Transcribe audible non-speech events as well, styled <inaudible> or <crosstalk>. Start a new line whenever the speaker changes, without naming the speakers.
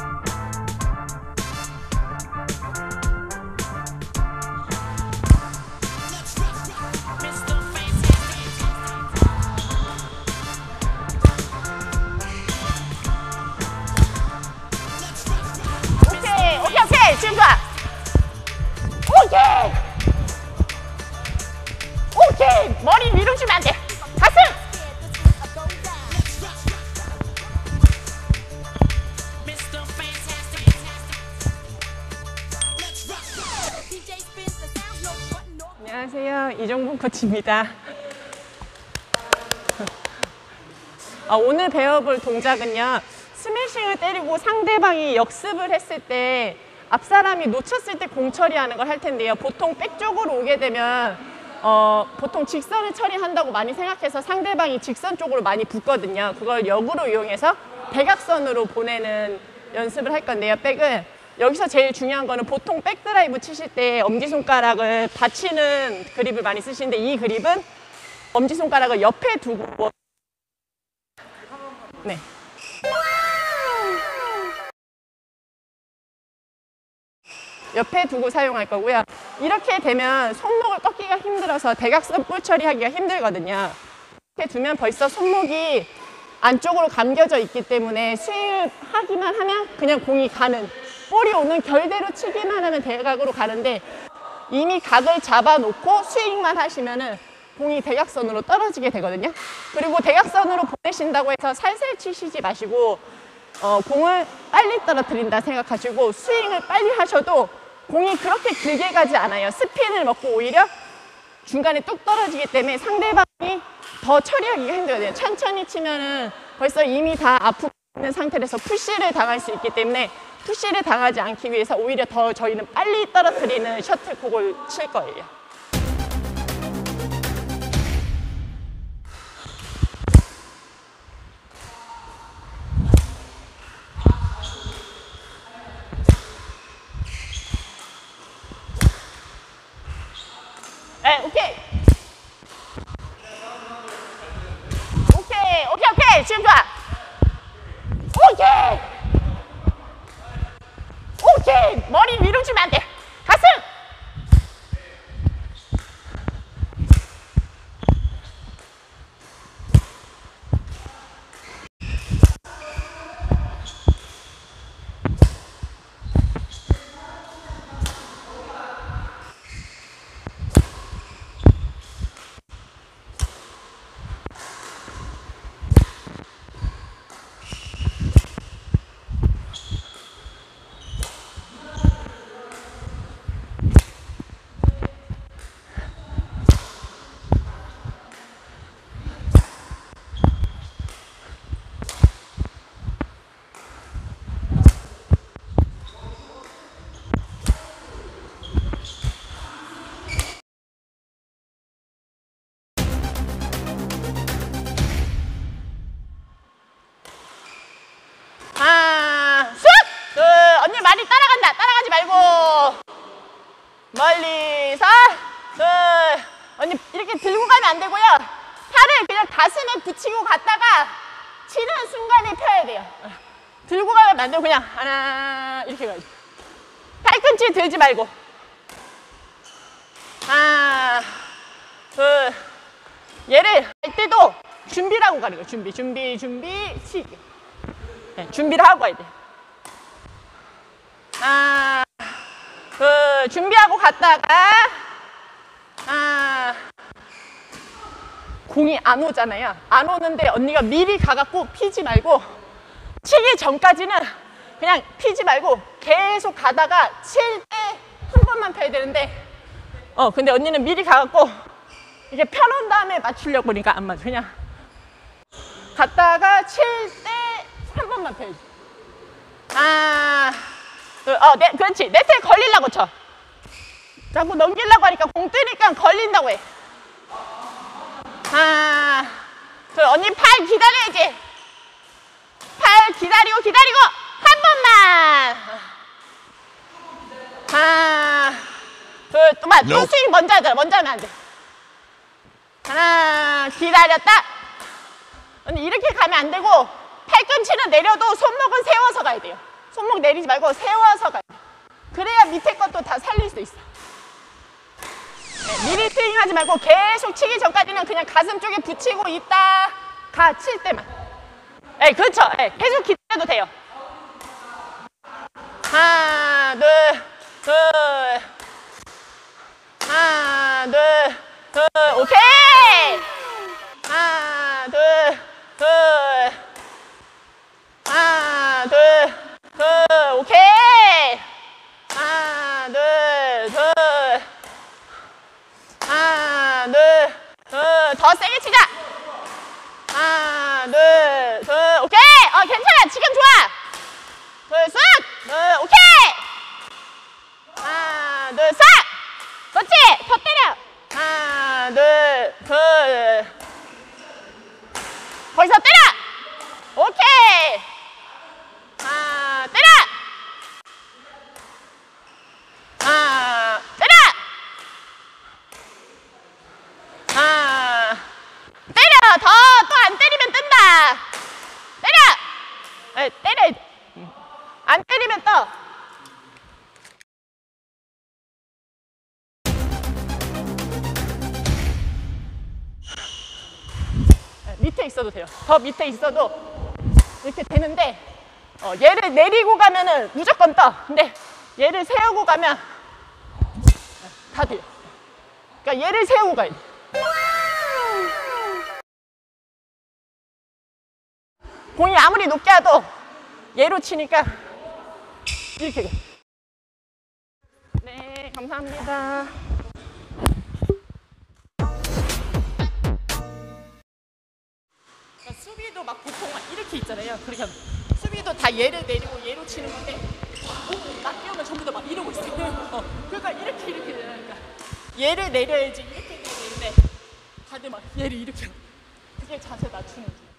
오 안녕하세요. 이종분 코치입니다. 아, 오늘 배워볼 동작은요. 스매싱을 때리고 상대방이 역습을 했을 때 앞사람이 놓쳤을 때 공 처리하는 걸 할 텐데요. 보통 백 쪽으로 오게 되면 어, 보통 직선을 처리한다고 많이 생각해서 상대방이 직선 쪽으로 많이 붙거든요. 그걸 역으로 이용해서 대각선으로 보내는 연습을 할 건데요. 백은 여기서 제일 중요한 거는 보통 백드라이브 치실 때 엄지손가락을 받치는 그립을 많이 쓰시는데 이 그립은 엄지손가락을 옆에 두고 네. 옆에 두고 사용할 거고요. 이렇게 되면 손목을 꺾기가 힘들어서 대각선 볼 처리하기가 힘들거든요. 이렇게 두면 벌써 손목이 안쪽으로 감겨져 있기 때문에 스윙을 하기만 하면 그냥 공이 가는 볼이 오는 결대로 치기만 하면 대각으로 가는데 이미 각을 잡아놓고 스윙만 하시면은 공이 대각선으로 떨어지게 되거든요. 그리고 대각선으로 보내신다고 해서 살살 치시지 마시고 어, 공을 빨리 떨어뜨린다 생각하시고 스윙을 빨리 하셔도 공이 그렇게 길게 가지 않아요. 스핀을 먹고 오히려 중간에 뚝 떨어지기 때문에 상대방이 더 처리하기가 힘들거든요. 천천히 치면은 벌써 이미 다 아프고 있는 상태에서 푸시를 당할 수 있기 때문에 푸시를 당하지 않기 위해서 오히려 더 저희는 빨리 떨어뜨리는 셔틀콕을 칠 거예요. 네, 오케이. 오케이, 오케이, 오케이. 지금 좋아. 오케이. 오케이. 머리 위로 주면 안 돼. 가슴. 하나, 쑥! 둘, 언니 많이 따라간다. 따라가지 말고. 멀리서, 둘. 언니 이렇게 들고 가면 안 되고요. 팔을 그냥 가슴에 붙이고 갔다가 치는 순간에 펴야 돼요. 들고 가면 안 되고 그냥 하나, 이렇게 가야지. 팔꿈치 들지 말고. 하나, 둘. 얘를 할 때도 준비를 하고 가는 거예요. 준비, 준비, 준비, 치기. 네, 준비를 하고 가야 돼. 하나, 둘, 준비하고 갔다가, 하나, 공이 안 오잖아요. 안 오는데 언니가 미리 가갖고 피지 말고, 치기 전까지는 그냥 피지 말고 계속 가다가 칠 때 한 번만 펴야 되는데, 어, 근데 언니는 미리 가갖고, 이렇게 펴놓은 다음에 맞추려고 그러니까 안 맞아. 그냥 갔다가 칠 때 한 번만 펴야지. 하나, 둘, 어, 네, 그렇지. 네트에 걸리려고 쳐. 자꾸 넘기려고 하니까 공 뜨니까 걸린다고 해. 하나, 둘, 언니 팔 기다려야지. 팔 기다리고 기다리고 한 번만. 하나, 둘, 또만 또 스윙 먼저 하자. 먼저 하면 안 돼. 하나, 기다렸다. 언니 이렇게 가면 안 되고 팔꿈치는 내려도 손목은 세워서 가야 돼요. 손목 내리지 말고 세워서 가요. 그래야 밑에 것도 다 살릴 수 있어. 네, 미리 스윙 하지 말고 계속 치기 전까지는 그냥 가슴 쪽에 붙이고 있다. 가, 칠 때만. 네, 그렇죠. 네, 계속 기다려도 돼요. 하나, 둘, 둘. 하나, 둘, 둘. 오케이! 하나, 둘, 둘. 하나, 둘, 둘. 오케이! 하나, 둘, 둘. 하나, 둘, 둘. 더 세게 치자! 하나, 둘, 둘. 오케이! 어, 괜찮아. 지금 좋아! 둘, 쓱! 둘, 오케이! 하나, 둘, 싹! 그렇지! 더 때려! 하나, 둘, 둘. 거기서 때려! 오케이! 하나, 때려! 하나, 때려! 하나, 때려! 더, 또 안 때리면 뜬다! 에, 때려! 안 때리면 떠! 에, 밑에 있어도 돼요. 더 밑에 있어도 이렇게 되는데 어, 얘를 내리고 가면은 무조건 떠. 근데 얘를 세우고 가면 다 돼요. 그러니까 얘를 세우고 가야 돼. 공이 아무리 높게 와도 얘로 치니까 이렇게 가. 네, 감사합니다. 그러니까 수비도 막 보통 막 이렇게 있잖아요. 하면 수비도 다 얘를 내리고 얘로 치는 건데 몸딱 끼우면 전부 다 막 이러고 있어요. <laughs> 어, 그러니까 이렇게 이렇게 되니까 얘를 내려야지 이렇게 되는데 다들 막 얘를 이렇게 그게 자세 낮추는 거예요.